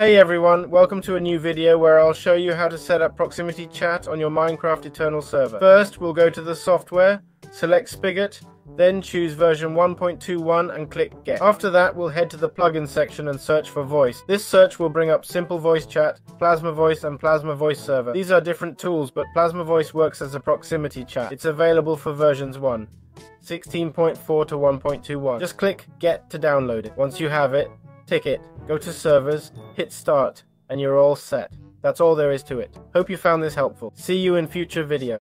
Hey everyone, welcome to a new video where I'll show you how to set up proximity chat on your Minecraft Aternos server. First, we'll go to the software, select Spigot, then choose version 1.21 and click Get. After that, we'll head to the plugin section and search for voice. This search will bring up Simple Voice Chat, Plasma Voice and Plasma Voice Server. These are different tools, but Plasma Voice works as a proximity chat. It's available for versions 1. 16.4 to 1.21. Just click Get to download it. Once you have it, tick it, go to servers, hit start, and you're all set. That's all there is to it. Hope you found this helpful. See you in future video.